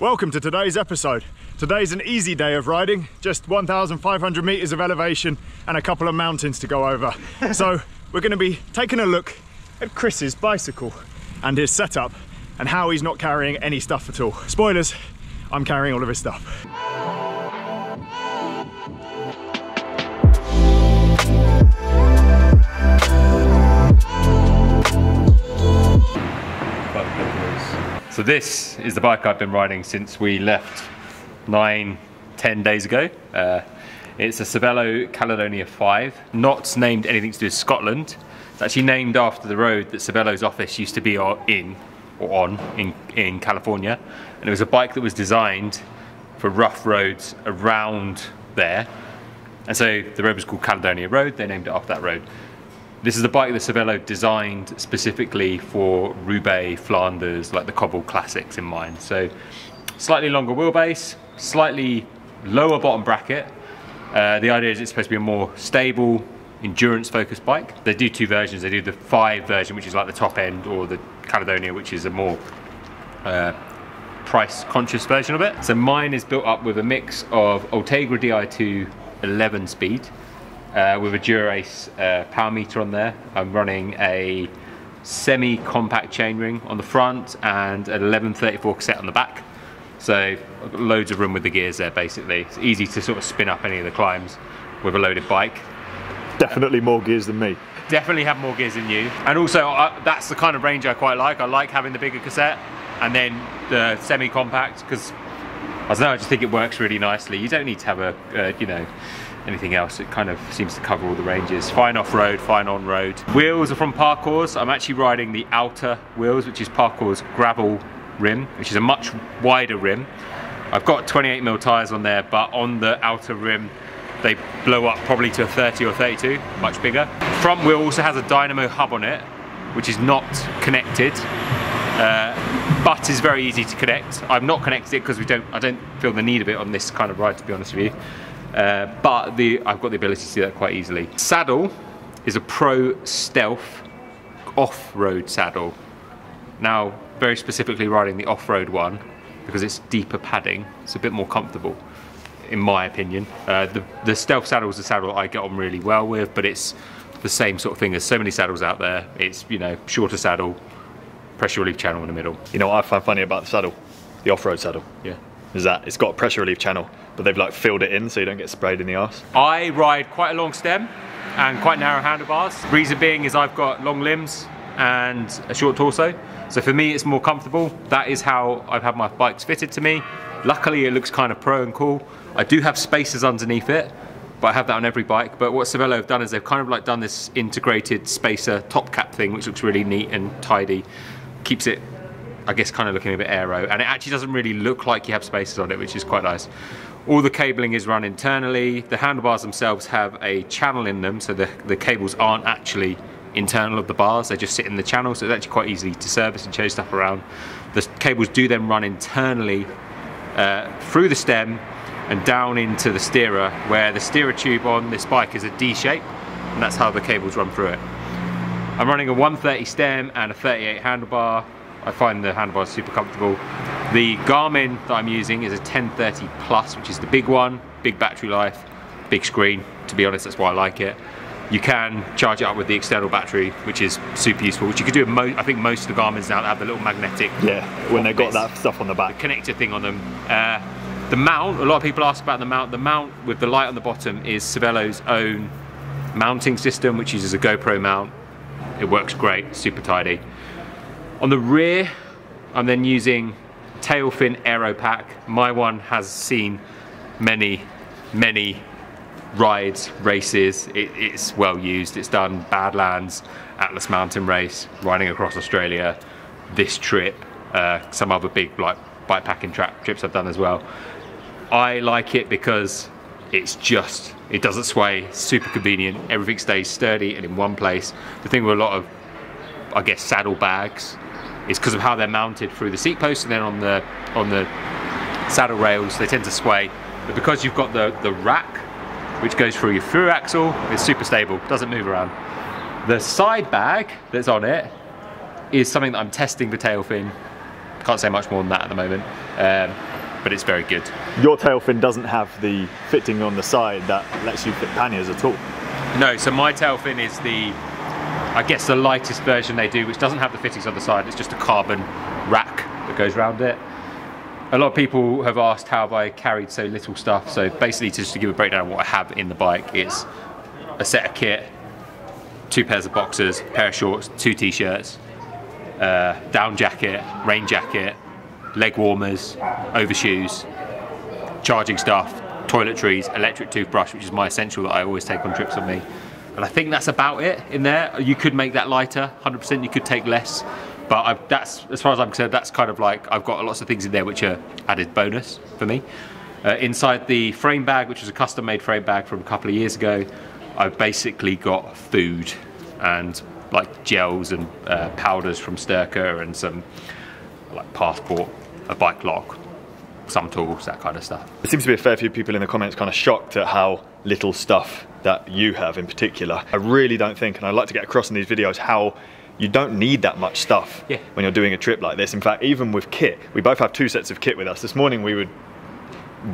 Welcome to today's episode. Today's an easy day of riding, just 1,500 meters of elevation and a couple of mountains to go over. so we're gonna be taking a look at Chris's bicycle and his setup and how he's not carrying any stuff at all. Spoilers, I'm carrying all of his stuff. So this is the bike I've been riding since we left nine, ten days ago. Uh, it's a Cervelo Caledonia 5, not named anything to do with Scotland. It's actually named after the road that Cervelo's office used to be in, or on, in, in California. And it was a bike that was designed for rough roads around there. And so the road was called Caledonia Road, they named it after that road. This is a bike that Cervelo designed specifically for Roubaix, Flanders, like the Cobble Classics in mind. So slightly longer wheelbase, slightly lower bottom bracket. Uh, the idea is it's supposed to be a more stable, endurance focused bike. They do two versions. They do the 5 version, which is like the top end, or the Caledonia, which is a more uh, price conscious version of it. So mine is built up with a mix of Ultegra Di2 11 speed, uh, with a Dura-Ace uh, power meter on there. I'm running a semi-compact chainring on the front and an 1134 cassette on the back. So loads of room with the gears there basically. It's easy to sort of spin up any of the climbs with a loaded bike. Definitely more gears than me. Definitely have more gears than you. And also uh, that's the kind of range I quite like. I like having the bigger cassette and then the semi-compact because I don't know, I just think it works really nicely. You don't need to have a, uh, you know, anything else. It kind of seems to cover all the ranges. Fine off-road, fine on-road. Wheels are from Parcours. I'm actually riding the Alta wheels, which is Parcours gravel rim, which is a much wider rim. I've got 28 mil tires on there, but on the Alta rim, they blow up probably to a 30 or 32, much bigger. Front wheel also has a dynamo hub on it, which is not connected, uh, but is very easy to connect. I've not connected it because we don't. I don't feel the need of it on this kind of ride, to be honest with you. Uh, but the, I've got the ability to do that quite easily. Saddle is a Pro Stealth off-road saddle. Now, very specifically riding the off-road one because it's deeper padding. It's a bit more comfortable, in my opinion. Uh, the, the Stealth saddle is a saddle I get on really well with, but it's the same sort of thing. There's so many saddles out there. It's, you know, shorter saddle, pressure relief channel in the middle. You know what I find funny about the saddle? The off-road saddle. Yeah. Is that it's got a pressure relief channel, but they've like filled it in so you don't get sprayed in the ass. I ride quite a long stem and quite narrow handlebars. Reason being is I've got long limbs and a short torso. So for me, it's more comfortable. That is how I've had my bikes fitted to me. Luckily, it looks kind of pro and cool. I do have spacers underneath it, but I have that on every bike. But what Cervelo have done is they've kind of like done this integrated spacer top cap thing, which looks really neat and tidy. Keeps it, I guess, kind of looking a bit aero. And it actually doesn't really look like you have spacers on it, which is quite nice. All the cabling is run internally. The handlebars themselves have a channel in them, so the, the cables aren't actually internal of the bars, they just sit in the channel, so it's actually quite easy to service and change stuff around. The cables do then run internally uh, through the stem and down into the steerer, where the steerer tube on this bike is a D shape, and that's how the cables run through it. I'm running a 130 stem and a 38 handlebar. I find the handlebars super comfortable. The Garmin that I'm using is a 1030 Plus, which is the big one, big battery life, big screen. To be honest, that's why I like it you can charge it up with the external battery, which is super useful. Which you could do. I think most of the Garmin's now have the little magnetic. Yeah, when they've got that stuff on the back. The connector thing on them. Uh, the mount. A lot of people ask about the mount. The mount with the light on the bottom is Cervelo's own mounting system, which uses a GoPro mount. It works great, super tidy. On the rear, I'm then using Tailfin Aero Pack. My one has seen many, many rides, races. It, it's well used. It's done Badlands, Atlas Mountain Race, riding across Australia, this trip, uh, some other big like bikepacking track trips I've done as well. I like it because it's just, it doesn't sway, super convenient, everything stays sturdy and in one place. The thing with a lot of, I guess, saddle bags is because of how they're mounted through the seat post and then on the on the saddle rails, they tend to sway. But because you've got the, the rack which goes through your through axle. It's super stable, doesn't move around. The side bag that's on it is something that I'm testing the Tailfin Can't say much more than that at the moment, um, but it's very good. Your tail fin doesn't have the fitting on the side that lets you fit panniers at all. No, so my Tailfin is the, I guess the lightest version they do, which doesn't have the fittings on the side. It's just a carbon rack that goes around it. A lot of people have asked how have I carried so little stuff. So basically, just to give a breakdown of what I have in the bike, it's a set of kit, two pairs of boxers, pair of shorts, two t-shirts, uh, down jacket, rain jacket, leg warmers, overshoes, charging stuff, toiletries, electric toothbrush, which is my essential that I always take on trips on me. And I think that's about it in there. You could make that lighter, 100%. You could take less, but I, that's as far as I'm concerned. That's kind of like I've got lots of things in there which are added bonus for me. Uh, inside the frame bag, which was a custom-made frame bag from a couple of years ago, I've basically got food and like gels and uh, powders from Styrkr and some like passport, a bike lock, some tools, that kind of stuff. There seems to be a fair few people in the comments kind of shocked at how little stuff that you have in particular. I really don't think, and I'd like to get across in these videos how you don't need that much stuff yeah. when you're doing a trip like this. In fact, even with kit, we both have two sets of kit with us. This morning we were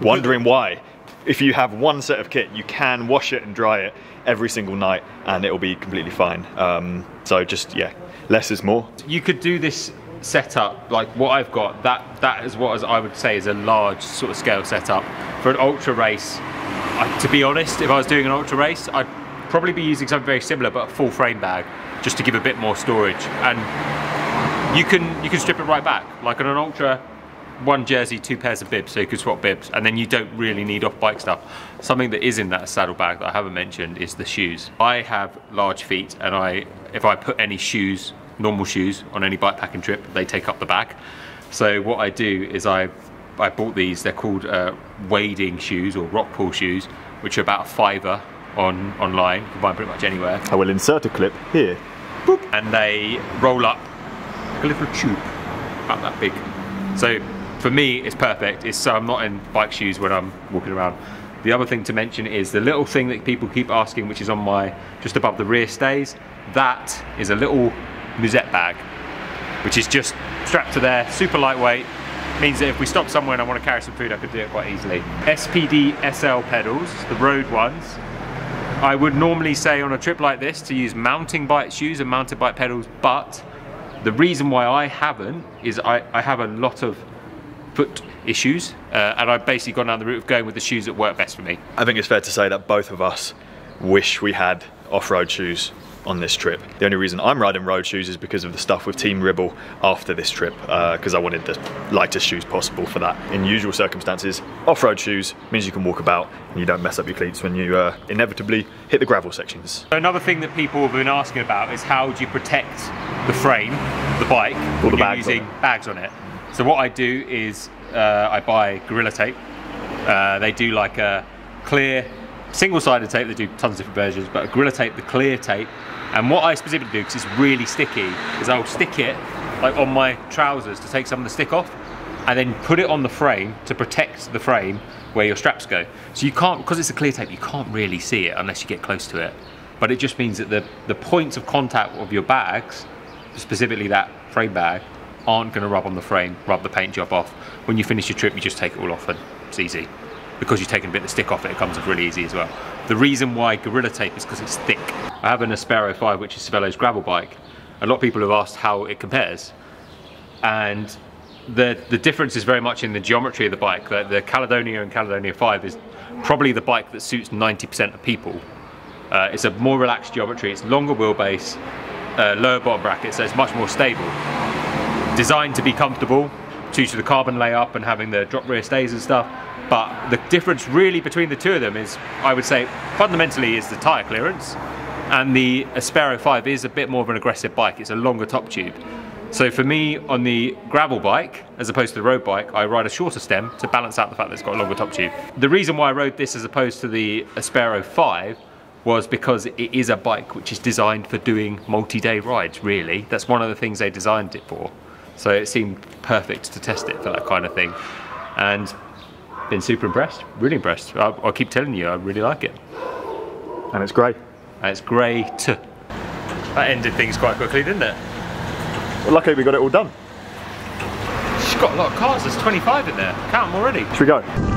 wondering why. If you have one set of kit, you can wash it and dry it every single night and it'll be completely fine. Um, so just, yeah, less is more. You could do this setup like what I've got that that is what I would say is a large sort of scale setup for an ultra race to be honest if I was doing an ultra race I'd probably be using something very similar but a full frame bag just to give a bit more storage. And you can you can strip it right back. Like on an ultra one jersey two pairs of bibs so you can swap bibs and then you don't really need off bike stuff. Something that is in that saddle bag that I haven't mentioned is the shoes. I have large feet and I if I put any shoes normal shoes on any bike packing trip, they take up the bag. So what I do is I, I bought these, they're called uh, wading shoes or rock pool shoes, which are about a fiver on online, you can buy them pretty much anywhere. I will insert a clip here. Boop. And they roll up like a little tube, about that big. So for me, it's perfect. It's so I'm not in bike shoes when I'm walking around. The other thing to mention is the little thing that people keep asking, which is on my, just above the rear stays, that is a little musette bag, which is just strapped to there, super lightweight, means that if we stop somewhere and I want to carry some food, I could do it quite easily. SPD SL pedals, the road ones. I would normally say on a trip like this to use mounting bike shoes and mounted bike pedals, but the reason why I haven't is I, I have a lot of foot issues uh, and I've basically gone down the route of going with the shoes that work best for me. I think it's fair to say that both of us wish we had off-road shoes on this trip. The only reason I'm riding road shoes is because of the stuff with Team Ribble after this trip, because uh, I wanted the lightest shoes possible for that. In usual circumstances, off-road shoes means you can walk about and you don't mess up your cleats when you uh, inevitably hit the gravel sections. Another thing that people have been asking about is how do you protect the frame, the bike, All when the you're using on bags on it. So what I do is uh, I buy Gorilla Tape. Uh, they do like a clear single-sided tape, they do tons of different versions, but Gorilla Tape, the clear tape, and what I specifically do, because it's really sticky, is I'll stick it like on my trousers to take some of the stick off, and then put it on the frame to protect the frame where your straps go. So you can't, because it's a clear tape, you can't really see it unless you get close to it. But it just means that the, the points of contact of your bags, specifically that frame bag, aren't going to rub on the frame, rub the paint job off. When you finish your trip, you just take it all off and it's easy because you've taken a bit of the stick off it, it comes off really easy as well. The reason why Gorilla Tape is because it's thick. I have an Aspero 5, which is Cervelo's gravel bike. A lot of people have asked how it compares. And the, the difference is very much in the geometry of the bike. The, the Caledonia and Caledonia 5 is probably the bike that suits 90% of people. Uh, it's a more relaxed geometry, it's longer wheelbase, uh, lower bottom bracket, so it's much more stable. Designed to be comfortable, due to the carbon layup and having the drop rear stays and stuff, but the difference really between the two of them is, I would say, fundamentally is the tyre clearance. And the Aspero 5 is a bit more of an aggressive bike. It's a longer top tube. So for me, on the gravel bike, as opposed to the road bike, I ride a shorter stem to balance out the fact that it's got a longer top tube. The reason why I rode this as opposed to the Aspero 5 was because it is a bike which is designed for doing multi-day rides, really. That's one of the things they designed it for. So it seemed perfect to test it for that kind of thing. And been super impressed, really impressed. I, I keep telling you, I really like it. And it's grey. And it's great. To that ended things quite quickly, didn't it? Well, luckily we got it all done. She's got a lot of cars. There's 25 in there. Count them already. Should we go?